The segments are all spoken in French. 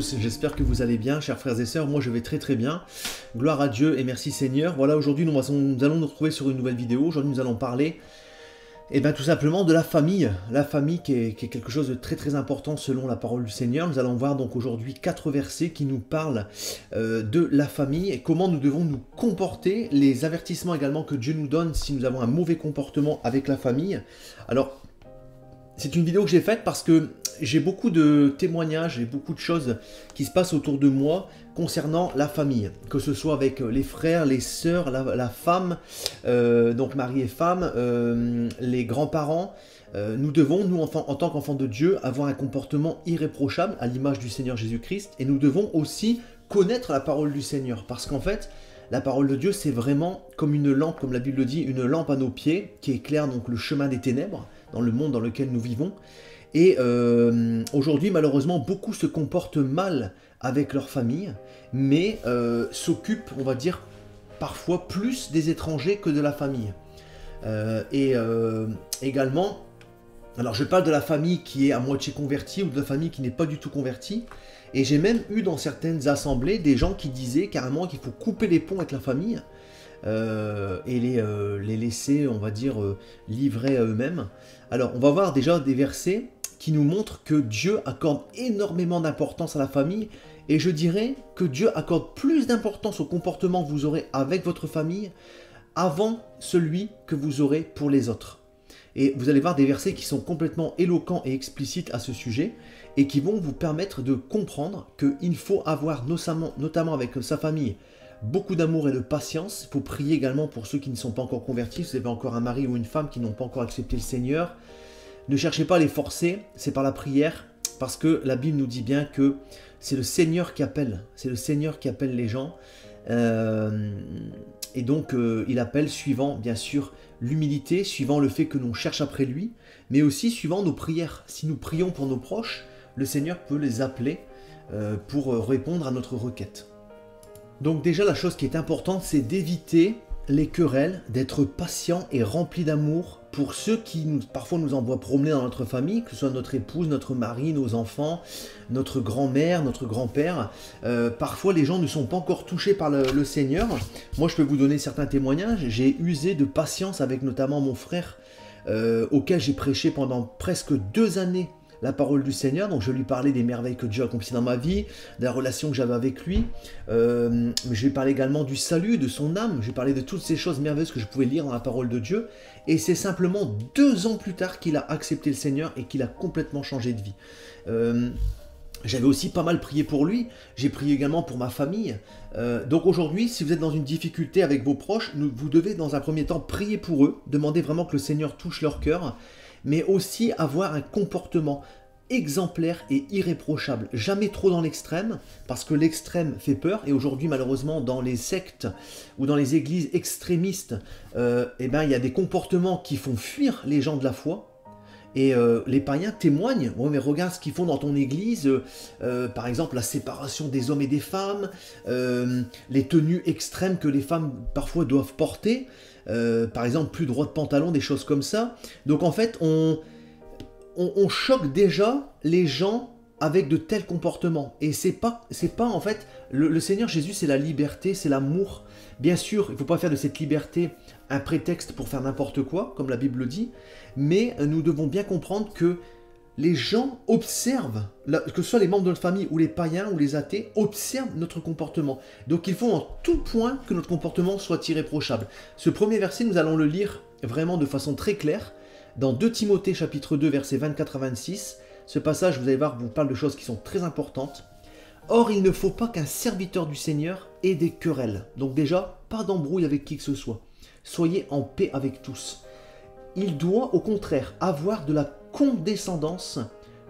J'espère que vous allez bien, chers frères et sœurs. Moi, je vais très très bien. Gloire à Dieu et merci Seigneur. Voilà, aujourd'hui, nous, nous, allons nous retrouver sur une nouvelle vidéo. Aujourd'hui, nous allons parler, eh bien, tout simplement de la famille. La famille qui est, quelque chose de très très important selon la parole du Seigneur. Nous allons voir donc aujourd'hui quatre versets qui nous parlent euh, de la famille et comment nous devons nous comporter, les avertissements également que Dieu nous donne si nous avons un mauvais comportement avec la famille. Alors, c'est une vidéo que j'ai faite parce que j'ai beaucoup de témoignages et beaucoup de choses qui se passent autour de moi concernant la famille, que ce soit avec les frères, les sœurs, la, femme, euh, donc mari et femme, euh, les grands-parents. Euh, nous devons, nous en tant qu'enfants de Dieu, avoir un comportement irréprochable à l'image du Seigneur Jésus-Christ. Et nous devons aussi connaître la parole du Seigneur. Parce qu'en fait, la parole de Dieu, c'est vraiment comme une lampe, comme la Bible le dit, une lampe à nos pieds qui éclaire donc le chemin des ténèbres dans le monde dans lequel nous vivons. Et euh, aujourd'hui, malheureusement, beaucoup se comportent mal avec leur famille, mais euh, s'occupent, on va dire, parfois plus des étrangers que de la famille. Euh, et également, alors je parle de la famille qui est à moitié convertie ou de la famille qui n'est pas du tout convertie. Et j'ai même eu dans certaines assemblées des gens qui disaient carrément qu'il faut couper les ponts avec la famille et les, laisser, on va dire, livrer à eux-mêmes. Alors, on va voir déjà des versets qui nous montrent que Dieu accorde énormément d'importance à la famille, et je dirais que Dieu accorde plus d'importance au comportement que vous aurez avec votre famille avant celui que vous aurez pour les autres. Et vous allez voir des versets qui sont complètement éloquents et explicites à ce sujet, et qui vont vous permettre de comprendre qu'il faut avoir notamment, notamment avec sa famille beaucoup d'amour et de patience. Il faut prier également pour ceux qui ne sont pas encore convertis. Si vous avez encore un mari ou une femme qui n'ont pas encore accepté le Seigneur, ne cherchez pas à les forcer, c'est par la prière, parce que la Bible nous dit bien que c'est le Seigneur qui appelle, c'est le Seigneur qui appelle les gens. Euh, et donc euh, il appelle suivant bien sûr l'humilité, suivant le fait que l'on cherche après lui, mais aussi suivant nos prières. Si nous prions pour nos proches, le Seigneur peut les appeler euh, pour répondre à notre requête. Donc déjà la chose qui est importante, c'est d'éviter les querelles, d'être patient et rempli d'amour pour ceux qui parfois nous envoient promener dans notre famille, que ce soit notre épouse, notre mari, nos enfants, notre grand-mère, notre grand-père. Euh, parfois les gens ne sont pas encore touchés par le, Seigneur. Moi je peux vous donner certains témoignages. J'ai usé de patience avec notamment mon frère, euh, auquel j'ai prêché pendant presque deux années la parole du Seigneur. Donc je lui parlais des merveilles que Dieu a accomplies dans ma vie, de la relation que j'avais avec lui. Euh, je lui parlais également du salut, de son âme. Je lui parlais de toutes ces choses merveilleuses que je pouvais lire dans la parole de Dieu. Et c'est simplement deux ans plus tard qu'il a accepté le Seigneur et qu'il a complètement changé de vie. Euh, j'avais aussi pas mal prié pour lui, j'ai prié également pour ma famille. Euh, donc aujourd'hui, si vous êtes dans une difficulté avec vos proches, vous devez dans un premier temps prier pour eux, demander vraiment que le Seigneur touche leur cœur mais aussi avoir un comportement exemplaire et irréprochable. Jamais trop dans l'extrême, parce que l'extrême fait peur, et aujourd'hui malheureusement dans les sectes ou dans les églises extrémistes, euh, eh ben, il y a des comportements qui font fuir les gens de la foi, et euh, les païens témoignent, mais regarde ce qu'ils font dans ton église, euh, par exemple la séparation des hommes et des femmes, les tenues extrêmes que les femmes parfois doivent porter, euh, par exemple plus droit de pantalon, des choses comme ça. Donc en fait, on, on, choque déjà les gens avec de tels comportements. Et c'est pas, c'est pas en fait, le, Seigneur Jésus, c'est la liberté, c'est l'amour. Bien sûr, il ne faut pas faire de cette liberté un prétexte pour faire n'importe quoi, comme la Bible le dit, mais nous devons bien comprendre que les gens observent, que ce soit les membres de notre famille ou les païens ou les athées, observent notre comportement. Donc il faut en tout point que notre comportement soit irréprochable. Ce premier verset, nous allons le lire vraiment de façon très claire dans 2 Timothée chapitre 2 versets 24 à 26. Ce passage, vous allez voir, vous parle de choses qui sont très importantes. Or, il ne faut pas qu'un serviteur du Seigneur ait des querelles. Donc déjà, pas d'embrouille avec qui que ce soit. Soyez en paix avec tous. Il doit au contraire avoir de la condescendance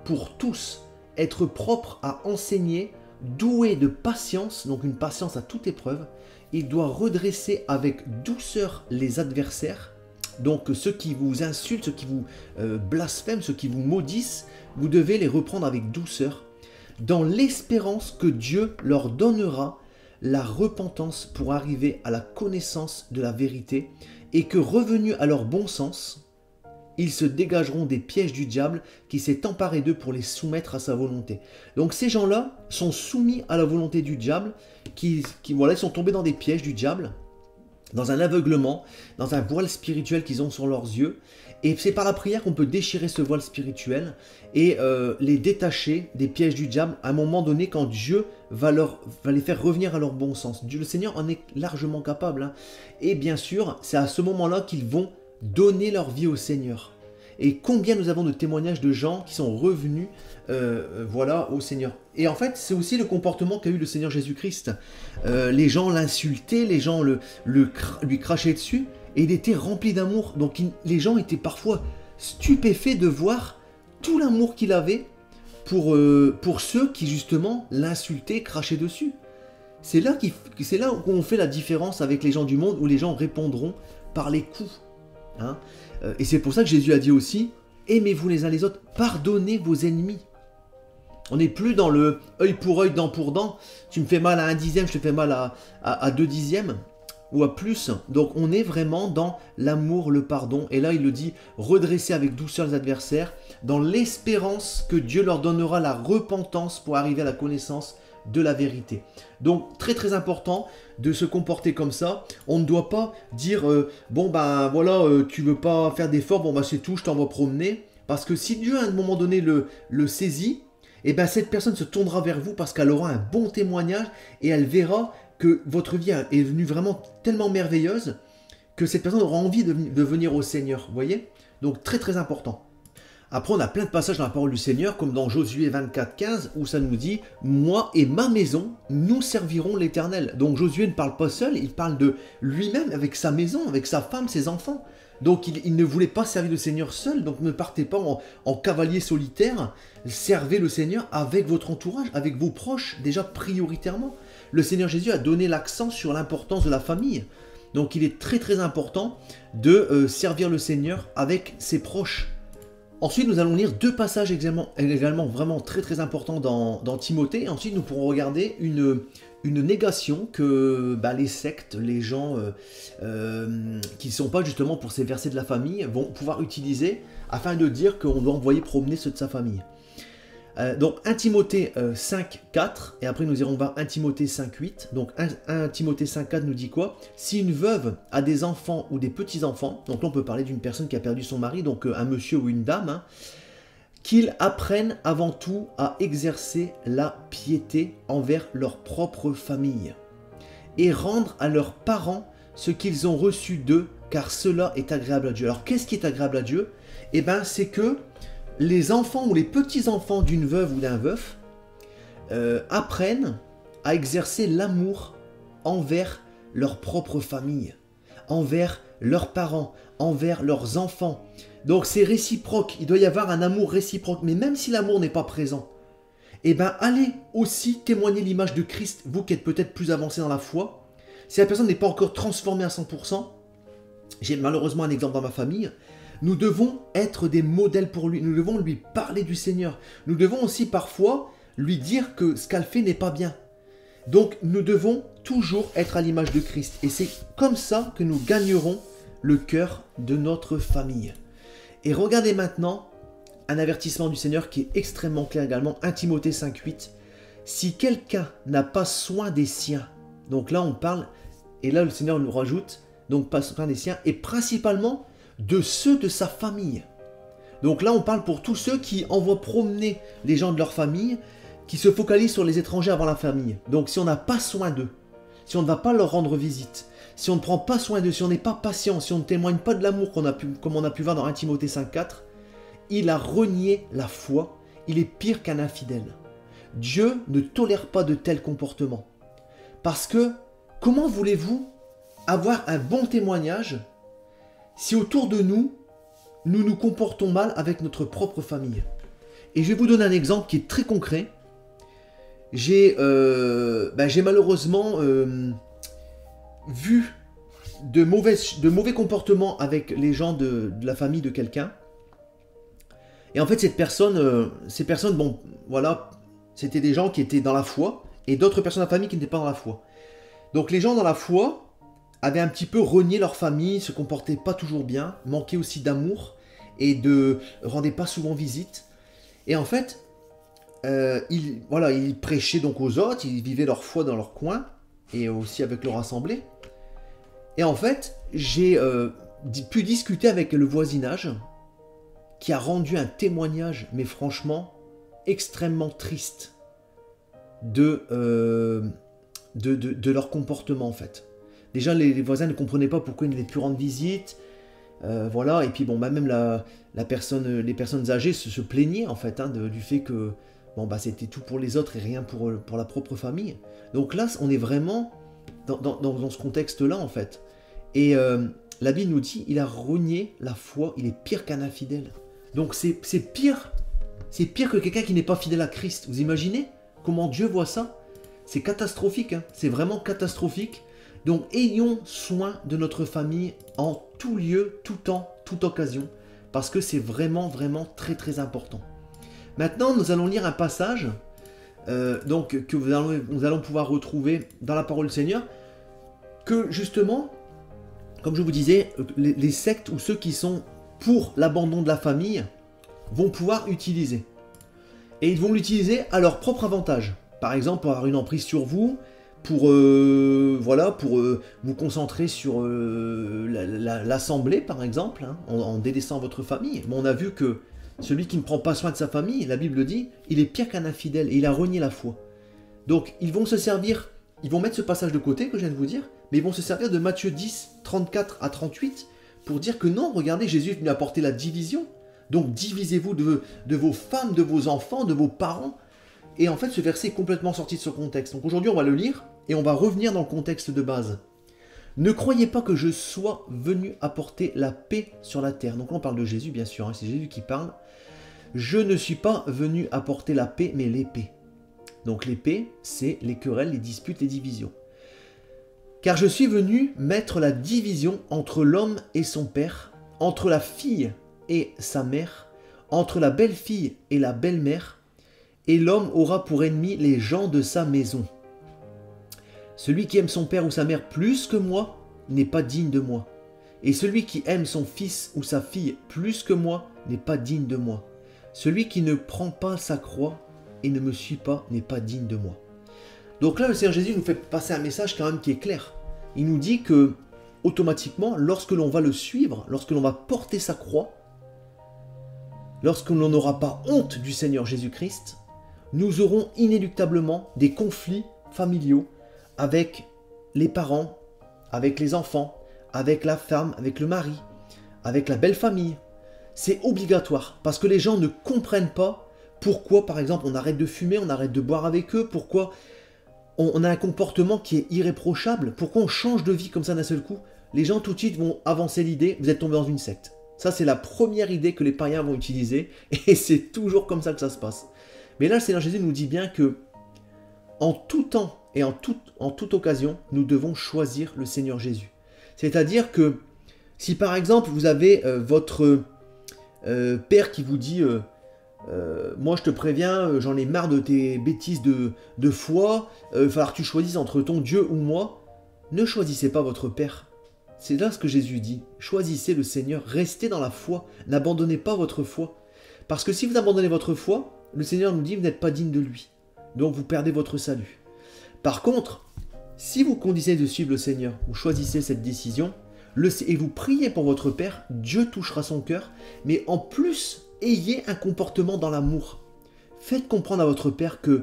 pour tous, être propre à enseigner, doué de patience, donc une patience à toute épreuve. Il doit redresser avec douceur les adversaires, donc ceux qui vous insultent, ceux qui vous euh, blasphèment, ceux qui vous maudissent, vous devez les reprendre avec douceur, dans l'espérance que Dieu leur donnera la repentance pour arriver à la connaissance de la vérité, et que revenus à leur bon sens, ils se dégageront des pièges du diable qui s'est emparé d'eux pour les soumettre à sa volonté. Donc ces gens-là sont soumis à la volonté du diable, qui, voilà, sont tombés dans des pièges du diable, dans un aveuglement, dans un voile spirituel qu'ils ont sur leurs yeux. Et c'est par la prière qu'on peut déchirer ce voile spirituel et euh, les détacher des pièges du diable à un moment donné quand Dieu va, leur, va les faire revenir à leur bon sens. Dieu, le Seigneur en est largement capable. Hein. Et bien sûr, c'est à ce moment-là qu'ils vont donner leur vie au Seigneur. Et combien nous avons de témoignages de gens qui sont revenus euh, euh, voilà, au Seigneur. Et en fait, c'est aussi le comportement qu'a eu le Seigneur Jésus-Christ. Les gens l'insultaient, les gens le, lui crachaient dessus, et il était rempli d'amour. Donc les gens étaient parfois stupéfaits de voir tout l'amour qu'il avait pour, pour ceux qui justement l'insultaient, crachaient dessus. C'est là qu'on fait la différence avec les gens du monde, où les gens répondront par les coups. Hein. Euh, et c'est pour ça que Jésus a dit aussi, aimez-vous les uns les autres, pardonnez vos ennemis. On n'est plus dans le œil pour œil, dent pour dent. Tu me fais mal à un dixième, je te fais mal à, deux dixièmes ou à plus. Donc on est vraiment dans l'amour, le pardon. Et là il le dit, redresser avec douceur les adversaires, dans l'espérance que Dieu leur donnera la repentance pour arriver à la connaissance de la vérité. Donc très très important de se comporter comme ça. On ne doit pas dire euh, bon ben voilà euh, tu veux pas faire d'effort, bon ben c'est tout, je t'envoie promener. Parce que si Dieu à un moment donné le, le saisit, et eh ben cette personne se tournera vers vous parce qu'elle aura un bon témoignage et elle verra que votre vie est venue vraiment tellement merveilleuse que cette personne aura envie de, venir au Seigneur. Voyez? Donc très très important. Après, on a plein de passages dans la parole du Seigneur, comme dans Josué 24, 15, où ça nous dit Moi et ma maison, nous servirons l'Éternel. Donc Josué ne parle pas seul, il parle de lui-même, avec sa maison, avec sa femme, ses enfants. Donc il, ne voulait pas servir le Seigneur seul, donc ne partez pas en, cavalier solitaire, servez le Seigneur avec votre entourage, avec vos proches, déjà prioritairement. Le Seigneur Jésus a donné l'accent sur l'importance de la famille. Donc il est très très important de euh, servir le Seigneur avec ses proches. Ensuite, nous allons lire deux passages également, vraiment très très importants dans, Timothée. Ensuite, nous pourrons regarder une, une négation que bah, les sectes, les gens euh, euh, qui ne sont pas justement pour ces versets de la famille vont pouvoir utiliser afin de dire qu'on doit envoyer promener ceux de sa famille. Euh, donc 1 Timothée 5, 4, et après nous irons voir 1 Timothée 5, 8. Donc 1, Timothée 5, 4 nous dit quoi? Si une veuve a des enfants ou des petits-enfants, donc là on peut parler d'une personne qui a perdu son mari, donc euh, un monsieur ou une dame, hein, qu'ils apprennent avant tout à exercer la piété envers leur propre famille et rendre à leurs parents ce qu'ils ont reçu d'eux, car cela est agréable à Dieu. Alors qu'est-ce qui est agréable à Dieu? Eh bien c'est que les enfants ou les petits-enfants d'une veuve ou d'un veuf euh, apprennent à exercer l'amour envers leur propre famille, envers leurs parents, envers leurs enfants. Donc c'est réciproque, il doit y avoir un amour réciproque, mais même si l'amour n'est pas présent, eh bien allez aussi témoigner l'image de Christ, vous qui êtes peut-être plus avancé dans la foi. Si la personne n'est pas encore transformée à 100%, j'ai malheureusement un exemple dans ma famille, nous devons être des modèles pour lui. Nous devons lui parler du Seigneur. Nous devons aussi parfois lui dire que ce qu'elle fait n'est pas bien. Donc nous devons toujours être à l'image de Christ. Et c'est comme ça que nous gagnerons le cœur de notre famille. Et regardez maintenant un avertissement du Seigneur qui est extrêmement clair également. 1 Timothée 5.8. Si quelqu'un n'a pas soin des siens, donc là on parle, et là le Seigneur nous rajoute, donc pas soin des siens, et principalement de ceux de sa famille. Donc là, on parle pour tous ceux qui envoient promener les gens de leur famille, qui se focalisent sur les étrangers avant la famille. Donc si on n'a pas soin d'eux, si on ne va pas leur rendre visite, si on ne prend pas soin d'eux, si on n'est pas patient, si on ne témoigne pas de l'amour comme on a pu voir dans 1 Timothée 5.4, il a renié la foi, il est pire qu'un infidèle. Dieu ne tolère pas de tels comportements. Parce que comment voulez-vous avoir un bon témoignage si autour de nous, nous nous comportons mal avec notre propre famille. Et je vais vous donner un exemple qui est très concret. J'ai euh, ben, malheureusement euh, vu de mauvais, de mauvais comportements avec les gens de, la famille de quelqu'un. Et en fait, cette personne, euh, ces personnes, bon, voilà, c'était des gens qui étaient dans la foi et d'autres personnes de la famille qui n'étaient pas dans la foi. Donc les gens dans la foi avaient un petit peu renié leur famille, se comportaient pas toujours bien, manquaient aussi d'amour et de rendaient pas souvent visite. Et en fait, euh, ils, voilà, ils prêchaient donc aux autres, ils vivaient leur foi dans leur coin et aussi avec leur assemblée. Et en fait, j'ai euh, pu discuter avec le voisinage qui a rendu un témoignage, mais franchement, extrêmement triste de, euh, de, de, leur comportement en fait. Déjà, les, voisins ne comprenaient pas pourquoi ils n'avaient plus rendre visite. Euh, voilà, et puis bon, bah, même la, personne, les personnes âgées se, plaignaient en fait hein, du fait que bon, bah, c'était tout pour les autres et rien pour, pour la propre famille. Donc là, on est vraiment dans ce contexte-là en fait. Et euh, la Bible nous dit, il a renié la foi, il est pire qu'un infidèle. Donc c'est pire, c'est pire que quelqu'un qui n'est pas fidèle à Christ. Vous imaginez comment Dieu voit ça? C'est catastrophique, hein. c'est vraiment catastrophique. Donc ayons soin de notre famille en tout lieu, tout temps, toute occasion, parce que c'est vraiment, vraiment très, très important. Maintenant, nous allons lire un passage euh, donc, que nous allons, nous allons pouvoir retrouver dans la parole du Seigneur, que justement, comme je vous disais, les, sectes ou ceux qui sont pour l'abandon de la famille vont pouvoir utiliser. Et ils vont l'utiliser à leur propre avantage. Par exemple, pour avoir une emprise sur vous, pour euh, voilà, pour euh, vous concentrer sur euh, l'assemblée, par exemple, hein, en, délaissant votre famille. Mais on a vu que celui qui ne prend pas soin de sa famille, la Bible dit, il est pire qu'un infidèle et il a renié la foi. Donc, ils vont se servir, ils vont mettre ce passage de côté que je viens de vous dire, mais ils vont se servir de Matthieu 10, 34 à 38 pour dire que non, regardez, Jésus est venu apporter la division. Donc divisez-vous de, vos femmes, de vos enfants, de vos parents. Et en fait, ce verset est complètement sorti de ce contexte. Donc aujourd'hui, on va le lire et on va revenir dans le contexte de base. Ne croyez pas que je sois venu apporter la paix sur la terre. Donc là, on parle de Jésus, bien sûr, hein, c'est Jésus qui parle. Je ne suis pas venu apporter la paix, mais l'épée. Donc l'épée, c'est les querelles, les disputes, les divisions. Car je suis venu mettre la division entre l'homme et son père, entre la fille et sa mère, entre la belle-fille et la belle-mère, et l'homme aura pour ennemi les gens de sa maison. Celui qui aime son père ou sa mère plus que moi n'est pas digne de moi. Et celui qui aime son fils ou sa fille plus que moi n'est pas digne de moi. Celui qui ne prend pas sa croix et ne me suit pas n'est pas digne de moi. Donc là, le Seigneur Jésus nous fait passer un message quand même qui est clair. Il nous dit que, automatiquement, lorsque l'on va le suivre, lorsque l'on va porter sa croix, lorsque l'on n'aura pas honte du Seigneur Jésus-Christ, nous aurons inéluctablement des conflits familiaux avec les parents, avec les enfants, avec la femme, avec le mari, avec la belle famille. C'est obligatoire parce que les gens ne comprennent pas pourquoi, par exemple, on arrête de fumer, on arrête de boire avec eux, pourquoi on, a un comportement qui est irréprochable. Pourquoi on change de vie comme ça d'un seul coup Les gens tout de suite vont avancer l'idée, vous êtes tombé dans une secte. Ça, c'est la première idée que les païens vont utiliser, et c'est toujours comme ça que ça se passe. Mais là, le Seigneur Jésus nous dit bien que, en tout temps et en, toute occasion, nous devons choisir le Seigneur Jésus. C'est-à-dire que, si par exemple, vous avez euh, votre euh, père qui vous dit euh, moi je te préviens, j'en ai marre de tes bêtises de, foi, il falloir que tu choisisses entre ton Dieu ou moi. Ne choisissez pas votre Père. C'est là ce que Jésus dit. Choisissez le Seigneur, restez dans la foi, n'abandonnez pas votre foi. Parce que si vous abandonnez votre foi, le Seigneur nous dit vous n'êtes pas digne de lui. Donc vous perdez votre salut. Par contre, si vous conditionnez de suivre le Seigneur, vous choisissez cette décision, et vous priez pour votre Père, Dieu touchera son cœur, mais en plus ayez un comportement dans l'amour. Faites comprendre à votre père que,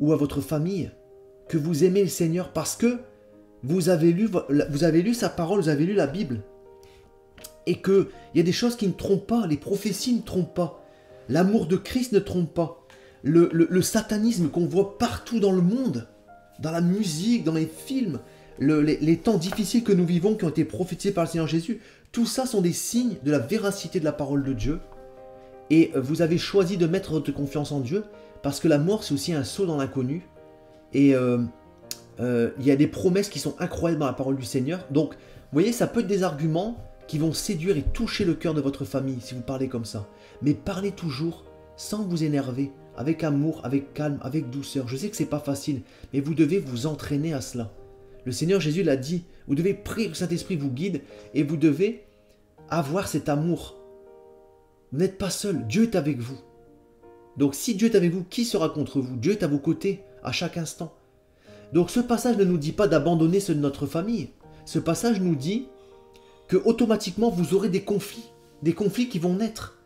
ou à votre famille, que vous aimez le Seigneur parce que vous avez lu, vous avez lu sa parole, vous avez lu la Bible. Et qu'il y a des choses qui ne trompent pas, les prophéties ne trompent pas, l'amour de Christ ne trompe pas, le, satanisme qu'on voit partout dans le monde, dans la musique, dans les films, les, temps difficiles que nous vivons, qui ont été prophétisés par le Seigneur Jésus, tout ça sont des signes de la véracité de la parole de Dieu. Et euh, vous avez choisi de mettre votre confiance en Dieu, parce que la mort, c'est aussi un saut dans l'inconnu. Et euh, euh, il y a des promesses qui sont incroyables dans la parole du Seigneur. Donc, vous voyez, ça peut être des arguments qui vont séduire et toucher le cœur de votre famille si vous parlez comme ça. Mais parlez toujours sans vous énerver, avec amour, avec calme, avec douceur. Je sais que c'est pas facile, mais vous devez vous entraîner à cela. Le Seigneur Jésus l'a dit, vous devez prier que le Saint-Esprit vous guide et vous devez avoir cet amour. Vous n'êtes pas seul, Dieu est avec vous. Donc si Dieu est avec vous, qui sera contre vous? Dieu est à vos côtés à chaque instant. Donc ce passage ne nous dit pas d'abandonner ceux de notre famille. Ce passage nous dit que automatiquement vous aurez des conflits, des conflits qui vont naître.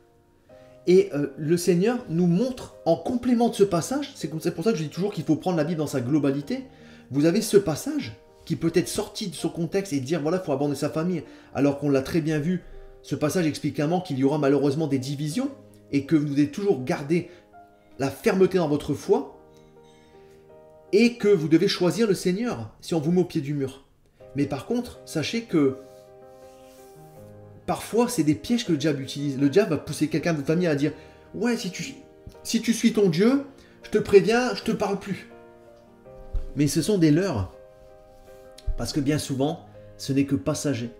Et euh, le Seigneur nous montre en complément de ce passage, c'est pour ça que je dis toujours qu'il faut prendre la Bible dans sa globalité, vous avez ce passage qui peut être sorti de son contexte et dire voilà, il faut abandonner sa famille, alors qu'on l'a très bien vu, ce passage explique clairement qu'il y aura malheureusement des divisions et que vous devez toujours garder la fermeté dans votre foi et que vous devez choisir le Seigneur si on vous met au pied du mur. Mais par contre, sachez que parfois, c'est des pièges que le diable utilise. Le diable va pousser quelqu'un de votre famille à dire Ouais, si tu, si tu suis ton Dieu, je te préviens, je te parle plus. Mais ce sont des leurs. Parce que bien souvent, ce n'est que passager.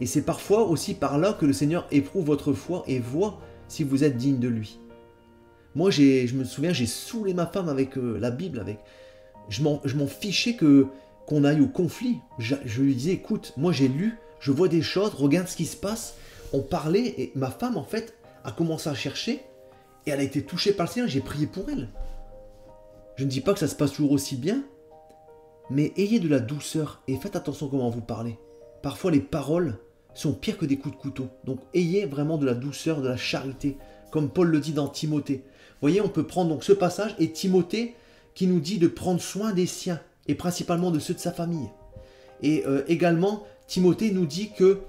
Et c'est parfois aussi par là que le Seigneur éprouve votre foi et voit si vous êtes digne de lui. Moi, je me souviens, j'ai saoulé ma femme avec euh, la Bible, avec. Je m'en fichais que qu'on aille au conflit. Je, je lui disais, écoute, moi j'ai lu, je vois des choses, regarde ce qui se passe. On parlait et ma femme, en fait, a commencé à chercher et elle a été touchée par le Seigneur. J'ai prié pour elle. Je ne dis pas que ça se passe toujours aussi bien, mais ayez de la douceur et faites attention comment vous parlez. Parfois, les paroles sont pires que des coups de couteau. Donc, ayez vraiment de la douceur, de la charité, comme Paul le dit dans Timothée. Vous voyez, on peut prendre donc ce passage et Timothée qui nous dit de prendre soin des siens et principalement de ceux de sa famille. Et euh, également, Timothée nous dit que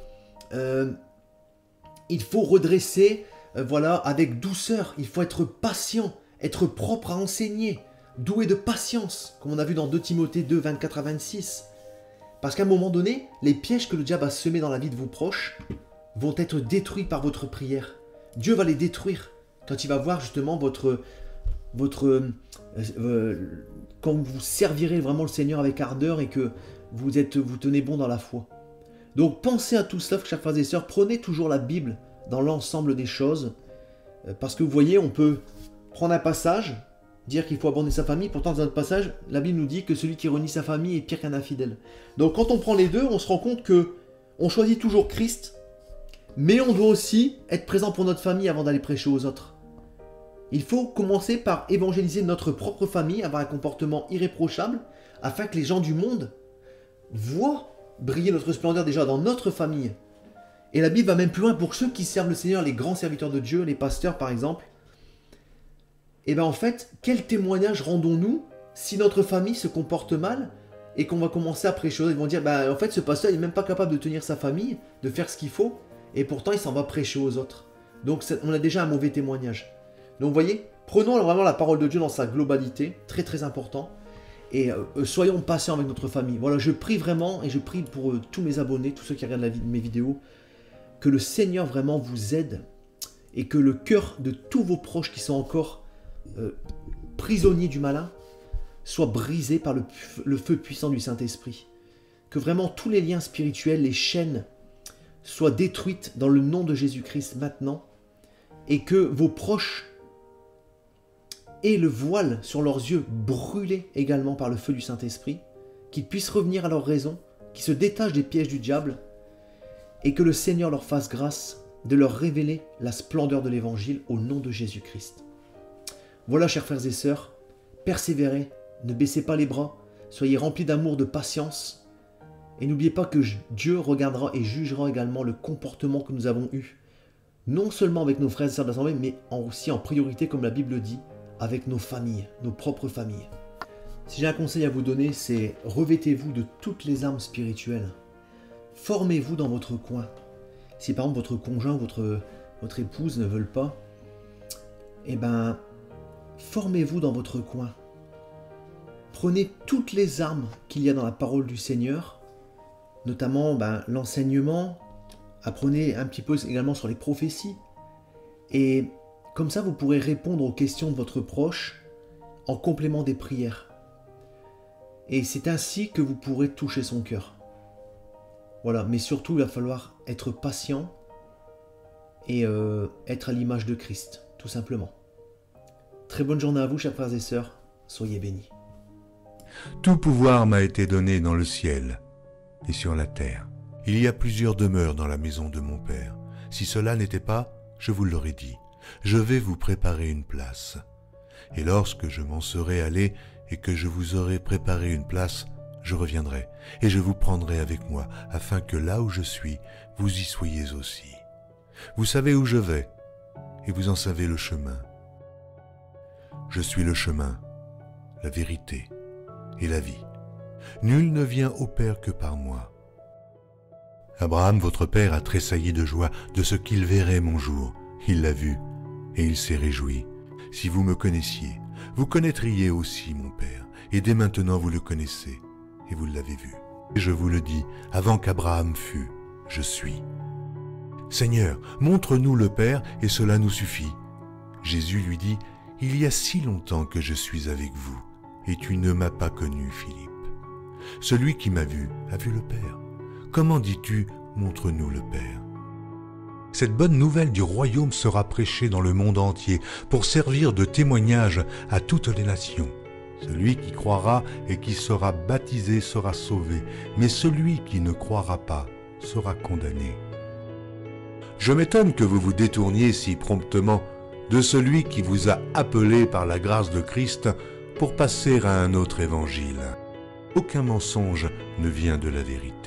euh, il faut redresser, euh, voilà, avec douceur. Il faut être patient, être propre à enseigner, doué de patience, comme on a vu dans 2 Timothée 2, 24 à 26. Parce qu'à un moment donné, les pièges que le diable a semés dans la vie de vos proches vont être détruits par votre prière. Dieu va les détruire quand il va voir justement votre, votre, quand vous servirez vraiment le Seigneur avec ardeur et que vous êtes, vous tenez bon dans la foi. Donc pensez à tout cela, chers frères et sœurs, prenez toujours la Bible dans l'ensemble des choses, euh, parce que vous voyez, on peut prendre un passage, dire qu'il faut abandonner sa famille, pourtant dans notre passage, la Bible nous dit que celui qui renie sa famille est pire qu'un infidèle. Donc quand on prend les deux, on se rend compte que on choisit toujours Christ, mais on doit aussi être présent pour notre famille avant d'aller prêcher aux autres. Il faut commencer par évangéliser notre propre famille, avoir un comportement irréprochable, afin que les gens du monde voient briller notre splendeur déjà dans notre famille. Et la Bible va même plus loin pour ceux qui servent le Seigneur, les grands serviteurs de Dieu, les pasteurs par exemple. Et bien en fait, quel témoignage rendons-nous si notre famille se comporte mal et qu'on va commencer à prêcher Ils vont dire, bah, en fait ce pasteur il n'est même pas capable de tenir sa famille, de faire ce qu'il faut, et pourtant il s'en va prêcher aux autres. Donc on a déjà un mauvais témoignage. Donc vous voyez, prenons vraiment la parole de Dieu dans sa globalité, très très important, et euh, euh, soyons patients avec notre famille. Voilà, je prie vraiment, et je prie pour euh, tous mes abonnés, tous ceux qui regardent la, mes vidéos, que le Seigneur vraiment vous aide, et que le cœur de tous vos proches qui sont encore prisonniers du malin soit brisé par le, le feu puissant du Saint-Esprit. Que vraiment tous les liens spirituels, les chaînes, soient détruites dans le nom de Jésus-Christ maintenant, et que vos proches et le voile sur leurs yeux brûlés également par le feu du Saint-Esprit, qu'ils puissent revenir à leur raison, qu'ils se détachent des pièges du diable, et que le Seigneur leur fasse grâce de leur révéler la splendeur de l'Évangile au nom de Jésus-Christ. Voilà, chers frères et sœurs, persévérez, ne baissez pas les bras, soyez remplis d'amour, de patience, et n'oubliez pas que Dieu regardera et jugera également le comportement que nous avons eu, non seulement avec nos frères et sœurs d'assemblée, mais aussi en priorité, comme la Bible dit, avec nos familles, nos propres familles. Si j'ai un conseil à vous donner, c'est revêtez-vous de toutes les armes spirituelles. Formez-vous dans votre coin. Si par exemple votre conjoint, votre, votre épouse ne veulent pas, eh ben, formez-vous dans votre coin. Prenez toutes les armes qu'il y a dans la parole du Seigneur notamment ben, l'enseignement. Apprenez un petit peu également sur les prophéties. Et comme ça, vous pourrez répondre aux questions de votre proche en complément des prières. Et c'est ainsi que vous pourrez toucher son cœur. Voilà, mais surtout, il va falloir être patient et euh, être à l'image de Christ, tout simplement. Très bonne journée à vous, chers frères et sœurs. Soyez bénis. Tout pouvoir m'a été donné dans le ciel et sur la terre. Il y a plusieurs demeures dans la maison de mon Père. Si cela n'était pas, je vous l'aurais dit, je vais vous préparer une place. Et lorsque je m'en serai allé et que je vous aurai préparé une place, je reviendrai, et je vous prendrai avec moi, afin que là où je suis, vous y soyez aussi. Vous savez où je vais, et vous en savez le chemin. Je suis le chemin, la vérité et la vie. Nul ne vient au Père que par moi. Abraham, votre Père, a tressailli de joie de ce qu'il verrait mon jour. Il l'a vu, et il s'est réjoui. Si vous me connaissiez, vous connaîtriez aussi mon Père, et dès maintenant vous le connaissez, et vous l'avez vu. Et je vous le dis, avant qu'Abraham fût, je suis. Seigneur, montre-nous le Père, et cela nous suffit. Jésus lui dit, Il y a si longtemps que je suis avec vous, et tu ne m'as pas connu, Philippe. Celui qui m'a vu a vu le Père. Comment dis-tu, montre-nous le Père? Cette bonne nouvelle du royaume sera prêchée dans le monde entier pour servir de témoignage à toutes les nations. Celui qui croira et qui sera baptisé sera sauvé, mais celui qui ne croira pas sera condamné. Je m'étonne que vous vous détourniez si promptement de celui qui vous a appelé par la grâce de Christ pour passer à un autre évangile. Aucun mensonge ne vient de la vérité.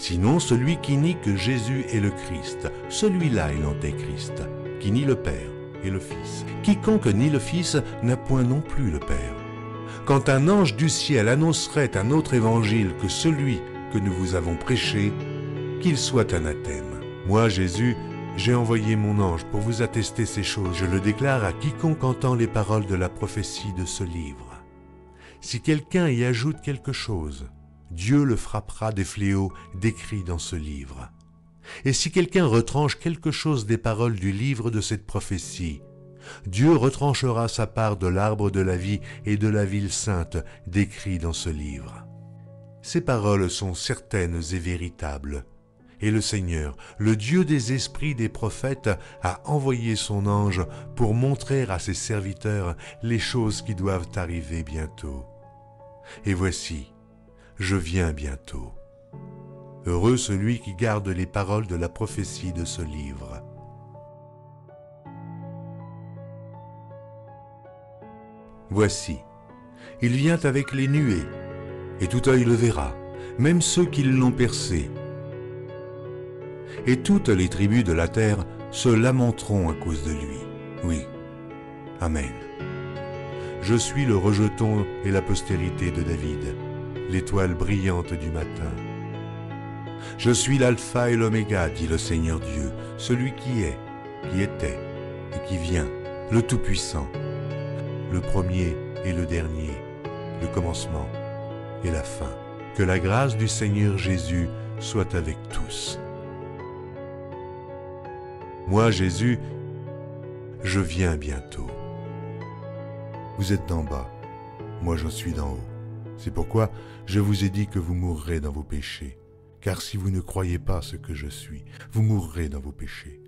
Sinon celui qui nie que Jésus est le Christ, celui-là est l'antéchrist, qui nie le Père et le Fils. Quiconque nie le Fils n'a point non plus le Père. Quand un ange du ciel annoncerait un autre évangile que celui que nous vous avons prêché, qu'il soit anathème. Moi, Jésus, j'ai envoyé mon ange pour vous attester ces choses. Je le déclare à quiconque entend les paroles de la prophétie de ce livre. Si quelqu'un y ajoute quelque chose, Dieu le frappera des fléaux décrits dans ce livre. Et si quelqu'un retranche quelque chose des paroles du livre de cette prophétie, Dieu retranchera sa part de l'arbre de la vie et de la ville sainte décrits dans ce livre. Ces paroles sont certaines et véritables. Et le Seigneur, le Dieu des esprits des prophètes, a envoyé son ange pour montrer à ses serviteurs les choses qui doivent arriver bientôt. Et voici, je viens bientôt. Heureux celui qui garde les paroles de la prophétie de ce livre. Voici, il vient avec les nuées, et tout œil le verra, même ceux qui l'ont percé. Et toutes les tribus de la terre se lamenteront à cause de lui. Oui. Amen. Je suis le rejeton et la postérité de David l'étoile brillante du matin. Je suis l'alpha et l'oméga, dit le Seigneur Dieu, celui qui est, qui était et qui vient, le Tout-Puissant, le premier et le dernier, le commencement et la fin. Que la grâce du Seigneur Jésus soit avec tous. Moi, Jésus, je viens bientôt. Vous êtes d'en bas, moi je suis d'en haut. C'est pourquoi je vous ai dit que vous mourrez dans vos péchés. Car si vous ne croyez pas ce que je suis, vous mourrez dans vos péchés.